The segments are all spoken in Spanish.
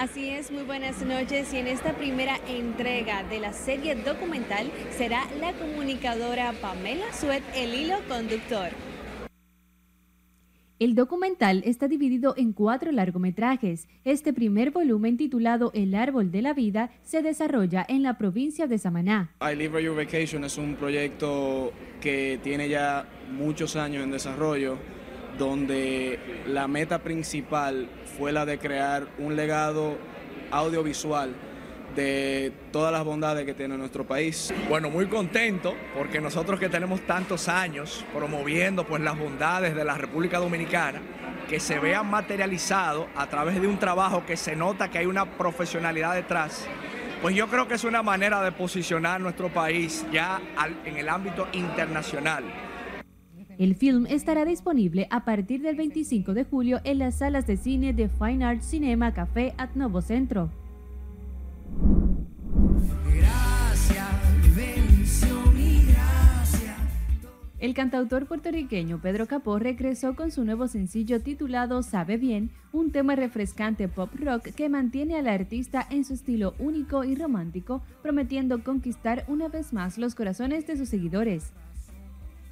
Así es, muy buenas noches y en esta primera entrega de la serie documental será la comunicadora Pamela Suet el hilo conductor. El documental está dividido en cuatro largometrajes. Este primer volumen, titulado El Árbol de la Vida, se desarrolla en la provincia de Samaná. I Live Your Vacation es un proyecto que tiene ya muchos años en desarrollo, donde la meta principal fue la de crear un legado audiovisual de todas las bondades que tiene nuestro país. Bueno, muy contento porque nosotros que tenemos tantos años promoviendo pues las bondades de la República Dominicana, que se vean materializado a través de un trabajo que se nota que hay una profesionalidad detrás, pues yo creo que es una manera de posicionar nuestro país ya en el ámbito internacional. El film estará disponible a partir del 25 de julio en las salas de cine de Fine Arts Cinema Café at Novo Centro. El cantautor puertorriqueño Pedro Capó regresó con su nuevo sencillo titulado Sabe Bien, un tema refrescante pop rock que mantiene al artista en su estilo único y romántico, prometiendo conquistar una vez más los corazones de sus seguidores.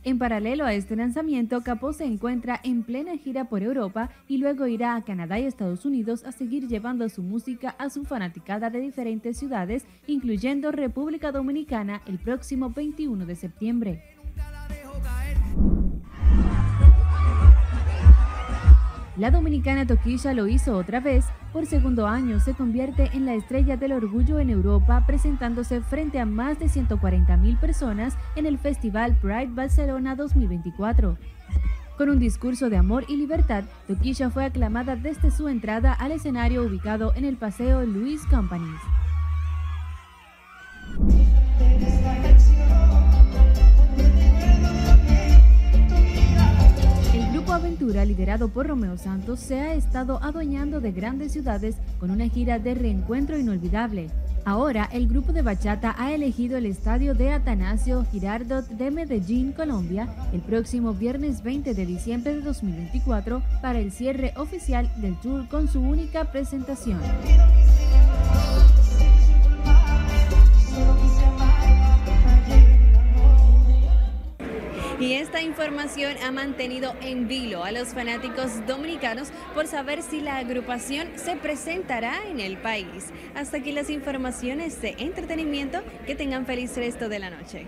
En paralelo a este lanzamiento, Capó se encuentra en plena gira por Europa y luego irá a Canadá y Estados Unidos a seguir llevando su música a su fanaticada de diferentes ciudades, incluyendo República Dominicana el próximo 21 de septiembre. La dominicana Toquilla lo hizo otra vez, por segundo año se convierte en la estrella del orgullo en Europa, presentándose frente a más de 140 mil personas en el Festival Pride Barcelona 2024. Con un discurso de amor y libertad, Toquilla fue aclamada desde su entrada al escenario ubicado en el Paseo Louis Companies. Liderado por Romeo Santos, se ha estado adueñando de grandes ciudades con una gira de reencuentro inolvidable. Ahora, el grupo de bachata ha elegido el estadio de Atanasio Girardot de Medellín, Colombia, el próximo viernes 20 de diciembre de 2024 para el cierre oficial del tour con su única presentación. Y esta información ha mantenido en vilo a los fanáticos dominicanos por saber si la agrupación se presentará en el país. Hasta aquí las informaciones de entretenimiento. Que tengan feliz resto de la noche.